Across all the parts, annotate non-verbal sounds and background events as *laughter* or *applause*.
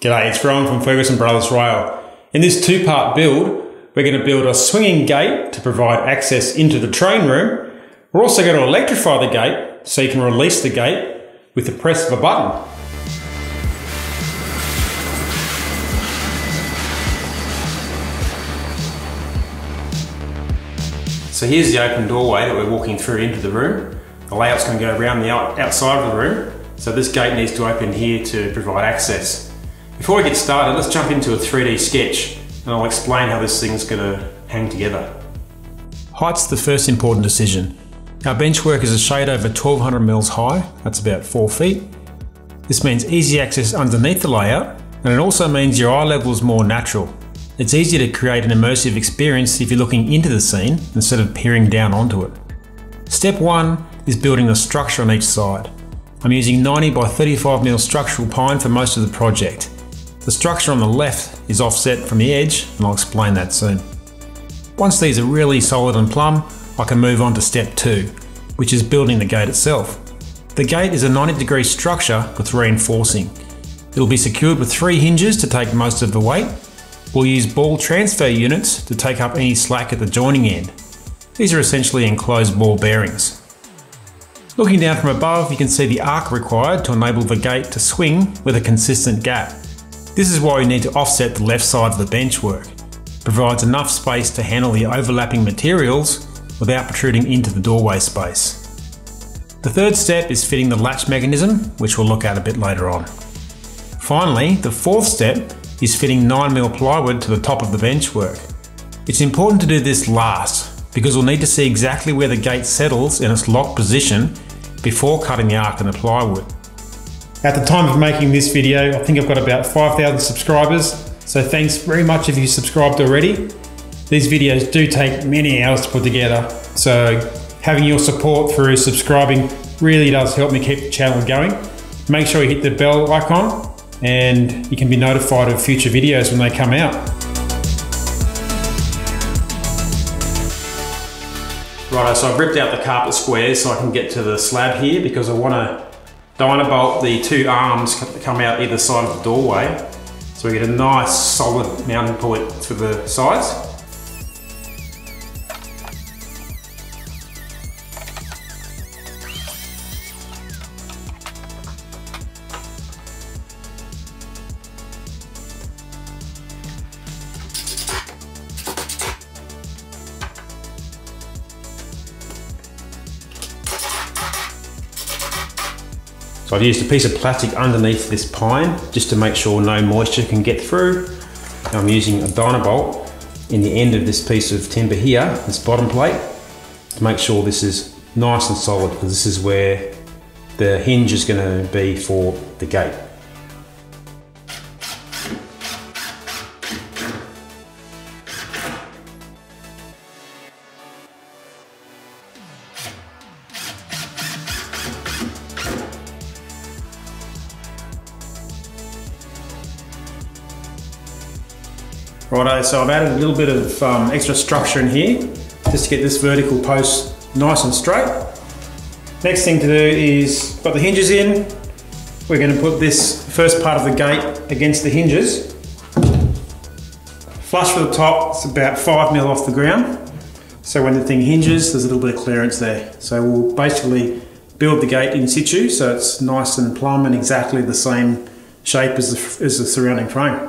G'day, it's Rowan from Ferguson Brothers Rail. In this two-part build, we're going to build a swinging gate to provide access into the train room. We're also going to electrify the gate so you can release the gate with the press of a button. So here's the open doorway that we're walking through into the room. The layout's going to go around the outside of the room, so this gate needs to open here to provide access. Before we get started, let's jump into a 3D sketch and I'll explain how this thing's going to hang together. Height's the first important decision. Our benchwork is a shade over 1200 mils high, that's about 4 feet. This means easy access underneath the layout and it also means your eye level is more natural. It's easier to create an immersive experience if you're looking into the scene instead of peering down onto it. Step 1 is building the structure on each side. I'm using 90 by 35 mm structural pine for most of the project. The structure on the left is offset from the edge and I'll explain that soon. Once these are really solid and plumb, I can move on to step 2, which is building the gate itself. The gate is a 90 degree structure with reinforcing. It will be secured with three hinges to take most of the weight. We'll use ball transfer units to take up any slack at the joining end. These are essentially enclosed ball bearings. Looking down from above, you can see the arc required to enable the gate to swing with a consistent gap. This is why we need to offset the left side of the benchwork. It provides enough space to handle the overlapping materials without protruding into the doorway space. The third step is fitting the latch mechanism, which we'll look at a bit later on. Finally, the fourth step is fitting 9mm plywood to the top of the benchwork. It's important to do this last, because we'll need to see exactly where the gate settles in its locked position before cutting the arc in the plywood. At the time of making this video, I think I've got about 5,000 subscribers, so thanks very much if you subscribed already. These videos do take many hours to put together, so having your support through subscribing really does help me keep the channel going. Make sure you hit the bell icon and you can be notified of future videos when they come out. Right, so I've ripped out the carpet squares so I can get to the slab here because I want to Dynabolt the two arms come out either side of the doorway. So we get a nice solid mounting point for the sides. I've used a piece of plastic underneath this pine just to make sure no moisture can get through. I'm using a Dynabolt in the end of this piece of timber here, this bottom plate, to make sure this is nice and solid because this is where the hinge is going to be for the gate. Righto, so I've added a little bit of um, extra structure in here just to get this vertical post nice and straight. Next thing to do is got the hinges in. We're going to put this first part of the gate against the hinges. Flush for the top, it's about five mil off the ground. So when the thing hinges, there's a little bit of clearance there. So we'll basically build the gate in situ so it's nice and plumb and exactly the same shape as the, as the surrounding frame.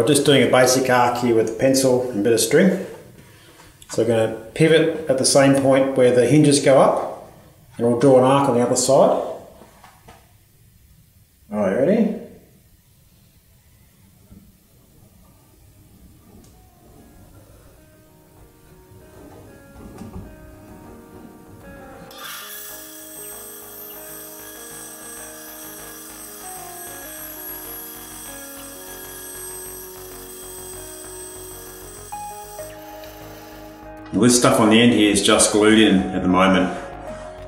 We're just doing a basic arc here with a pencil and a bit of string. So we're going to pivot at the same point where the hinges go up and we'll draw an arc on the other side. Alright, ready? This stuff on the end here is just glued in at the moment,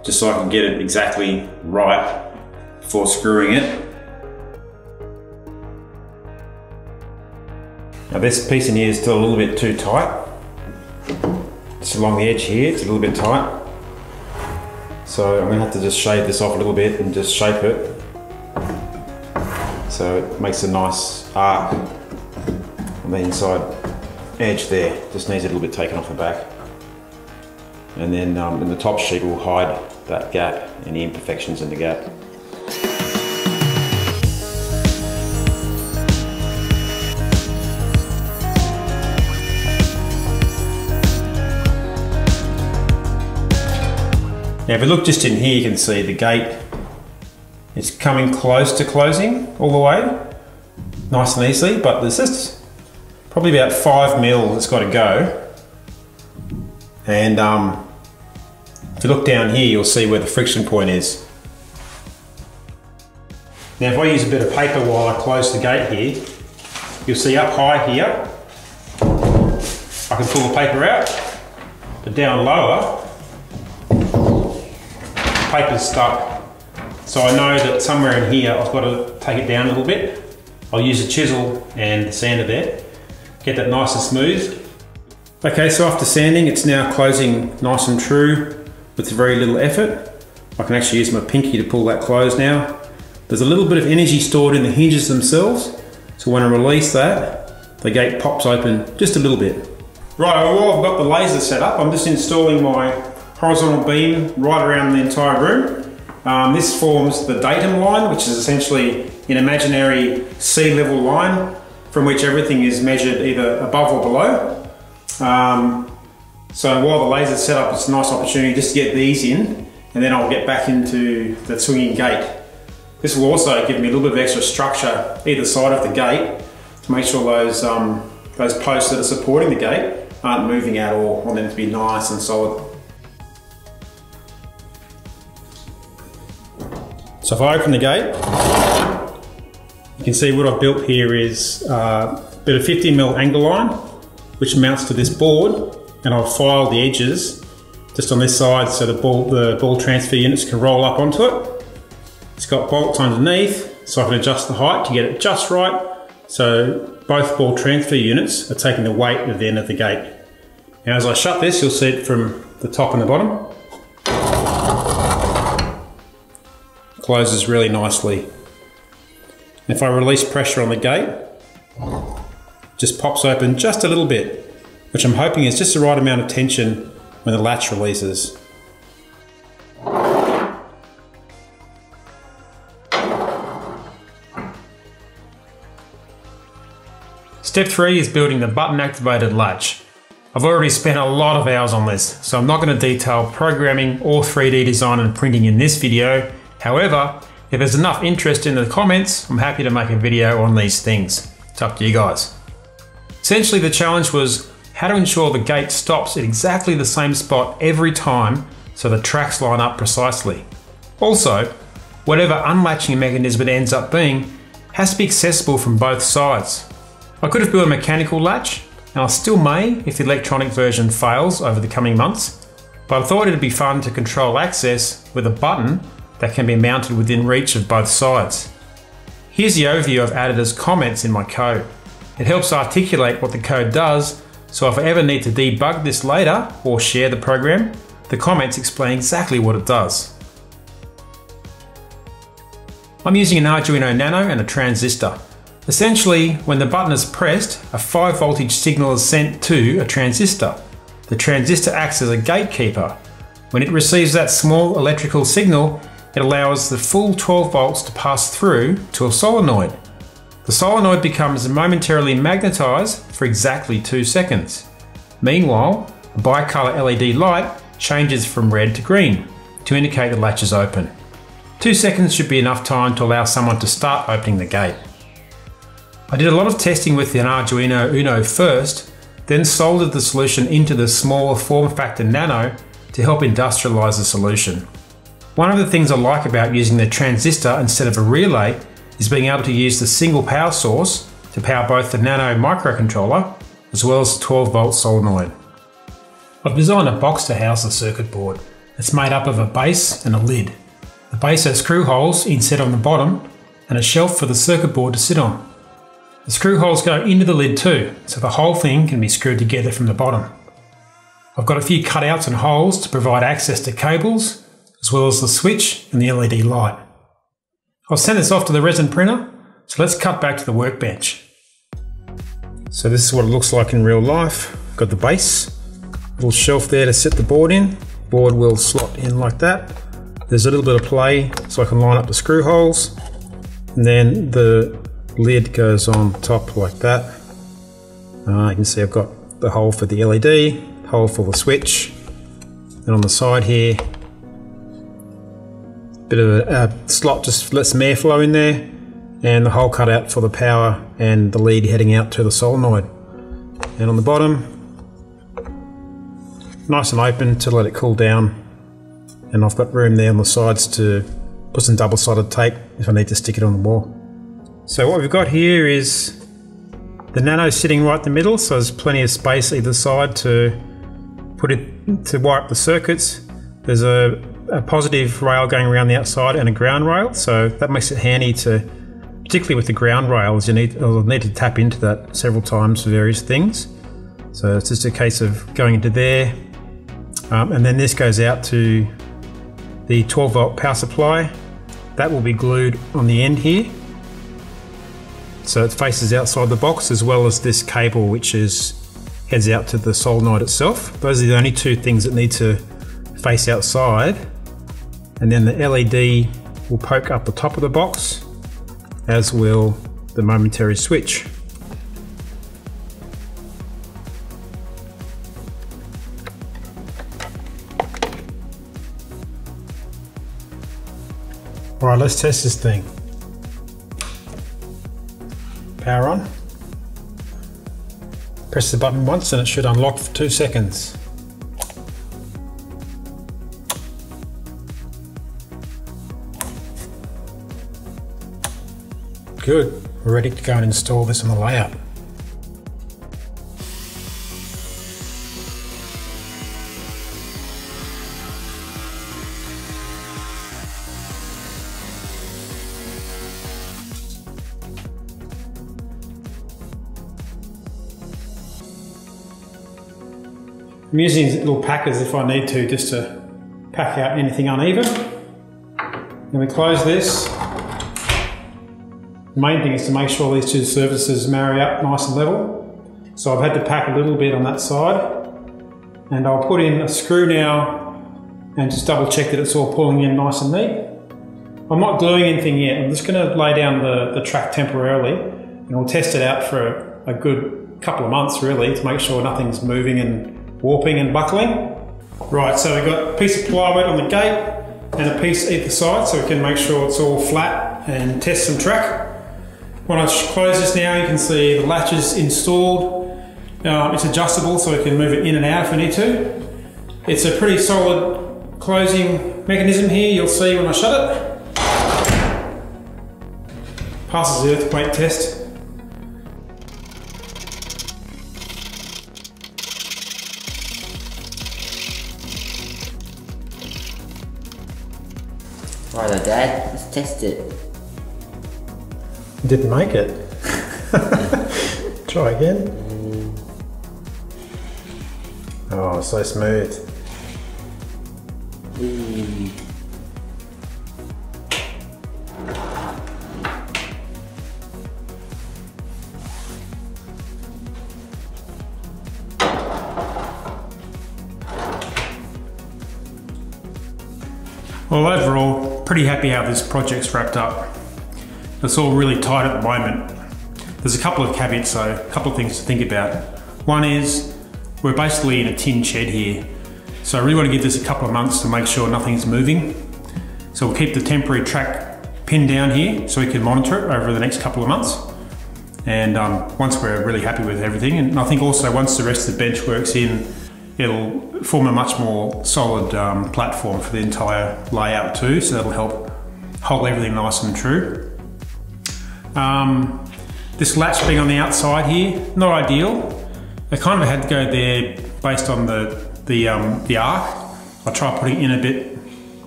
just so I can get it exactly right before screwing it. Now this piece in here is still a little bit too tight. just along the edge here, it's a little bit tight. So I'm gonna have to just shave this off a little bit and just shape it. So it makes a nice arc on the inside edge there. Just needs a little bit taken off the back. And then um, in the top sheet will hide that gap, any imperfections in the gap. Now if we look just in here you can see the gate is coming close to closing all the way, nice and easily, but there's just probably about five mil that's got to go. And um, if you look down here you'll see where the friction point is. Now if I use a bit of paper while I close the gate here, you'll see up high here, I can pull the paper out, but down lower the paper's stuck. So I know that somewhere in here I've got to take it down a little bit. I'll use a chisel and the sander there, get that nice and smooth. Okay, so after sanding, it's now closing nice and true with very little effort. I can actually use my pinky to pull that closed now. There's a little bit of energy stored in the hinges themselves, so when I release that, the gate pops open just a little bit. Right, well I've got the laser set up, I'm just installing my horizontal beam right around the entire room. Um, this forms the datum line, which is essentially an imaginary sea level line from which everything is measured either above or below. Um, so while the laser's set up, it's a nice opportunity just to get these in, and then I'll get back into the swinging gate. This will also give me a little bit of extra structure either side of the gate to make sure those, um, those posts that are supporting the gate aren't moving at all. I want them to be nice and solid. So if I open the gate, you can see what I've built here is uh, a bit of 50 mm angle line, which mounts to this board, and I've filed the edges just on this side so the ball, the ball transfer units can roll up onto it. It's got bolts underneath, so I can adjust the height to get it just right. So both ball transfer units are taking the weight of the end of the gate. Now as I shut this, you'll see it from the top and the bottom. closes really nicely. If I release pressure on the gate, just pops open just a little bit, which I'm hoping is just the right amount of tension when the latch releases. Step 3 is building the button activated latch. I've already spent a lot of hours on this, so I'm not going to detail programming or 3D design and printing in this video, However, if there's enough interest in the comments, I'm happy to make a video on these things. It's up to you guys. Essentially, the challenge was how to ensure the gate stops at exactly the same spot every time so the tracks line up precisely. Also, whatever unlatching mechanism it ends up being has to be accessible from both sides. I could have built a mechanical latch, and I still may if the electronic version fails over the coming months, but I thought it'd be fun to control access with a button that can be mounted within reach of both sides. Here's the overview I've added as comments in my code. It helps articulate what the code does, so if I ever need to debug this later or share the program, the comments explain exactly what it does. I'm using an Arduino Nano and a transistor. Essentially, when the button is pressed, a 5 voltage signal is sent to a transistor. The transistor acts as a gatekeeper. When it receives that small electrical signal, it allows the full 12 volts to pass through to a solenoid. The solenoid becomes momentarily magnetized for exactly 2 seconds. Meanwhile, a bicolor LED light changes from red to green to indicate the latch is open. 2 seconds should be enough time to allow someone to start opening the gate. I did a lot of testing with an Arduino Uno first, then soldered the solution into the smaller form factor Nano to help industrialize the solution. One of the things I like about using the transistor instead of a relay is being able to use the single power source to power both the Nano microcontroller as well as the 12 volt solenoid. I've designed a box to house the circuit board. It's made up of a base and a lid. The base has screw holes inset on the bottom and a shelf for the circuit board to sit on. The screw holes go into the lid too, so the whole thing can be screwed together from the bottom. I've got a few cutouts and holes to provide access to cables, as well as the switch and the LED light. I'll send this off to the resin printer, so let's cut back to the workbench. So this is what it looks like in real life. Got the base, little shelf there to set the board in. Board will slot in like that. There's a little bit of play so I can line up the screw holes. And then the lid goes on top like that. Uh, you can see I've got the hole for the LED, hole for the switch. And on the side here, bit of a, a slot just let some airflow in there and the hole cut out for the power and the lead heading out to the solenoid. And on the bottom, nice and open to let it cool down. And I've got room there on the sides to put some double-sided tape if I need to stick it on the wall. So what we've got here is the nano sitting right in the middle, so there's plenty of space either side to put it to wire up the circuits. There's a, a positive rail going around the outside and a ground rail, so that makes it handy to particularly with the ground rails, you need, you'll need to tap into that several times for various things. So it's just a case of going into there, um, and then this goes out to the 12 volt power supply. That will be glued on the end here. So it faces outside the box as well as this cable which is heads out to the solenoid itself. Those are the only two things that need to face outside. And then the LED will poke up the top of the box as will the momentary switch. Alright, let's test this thing. Power on. Press the button once and it should unlock for two seconds. Good, we're ready to go and install this on the layout. I'm using little packers if I need to, just to pack out anything uneven. Then we close this the main thing is to make sure these two surfaces marry up nice and level. So I've had to pack a little bit on that side. And I'll put in a screw now and just double check that it's all pulling in nice and neat. I'm not gluing anything yet. I'm just going to lay down the, the track temporarily and we'll test it out for a, a good couple of months really to make sure nothing's moving and warping and buckling. Right, so we've got a piece of plywood on the gate and a piece either side so we can make sure it's all flat and test some track. When I close this now, you can see the latch is installed. Uh, it's adjustable so we can move it in and out if we need to. It's a pretty solid closing mechanism here, you'll see when I shut it. Passes the earthquake test. Righto Dad, let's test it. Didn't make it. *laughs* Try again. Oh, so smooth. Mm. Well, overall, pretty happy how this project's wrapped up. It's all really tight at the moment. There's a couple of caveats though, a couple of things to think about. One is we're basically in a tin shed here. So I really want to give this a couple of months to make sure nothing's moving. So we'll keep the temporary track pinned down here so we can monitor it over the next couple of months. And um, once we're really happy with everything, and I think also once the rest of the bench works in, it'll form a much more solid um, platform for the entire layout too, so that'll help hold everything nice and true. Um, this latch being on the outside here, not ideal. I kind of had to go there based on the the, um, the arc. I tried putting in a bit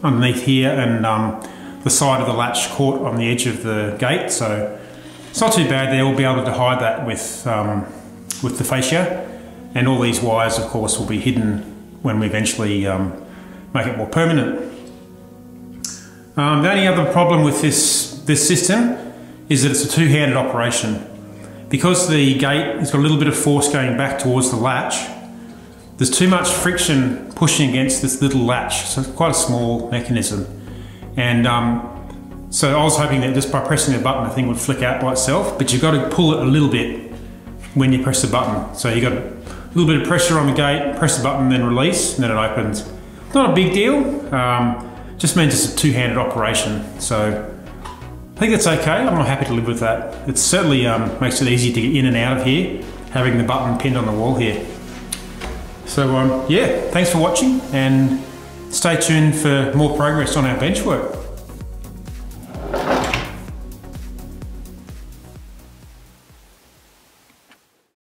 underneath here and um, the side of the latch caught on the edge of the gate, so it's not too bad there. We'll be able to hide that with, um, with the fascia. And all these wires, of course, will be hidden when we eventually um, make it more permanent. Um, the only other problem with this, this system is that it's a two-handed operation. Because the gate has got a little bit of force going back towards the latch, there's too much friction pushing against this little latch, so it's quite a small mechanism. And um, so I was hoping that just by pressing the button, the thing would flick out by itself, but you've got to pull it a little bit when you press the button. So you've got a little bit of pressure on the gate, press the button, then release, and then it opens. Not a big deal, um, just means it's a two-handed operation. So I think that's okay, I'm happy to live with that. It certainly um, makes it easy to get in and out of here, having the button pinned on the wall here. So um, yeah, thanks for watching and stay tuned for more progress on our bench work.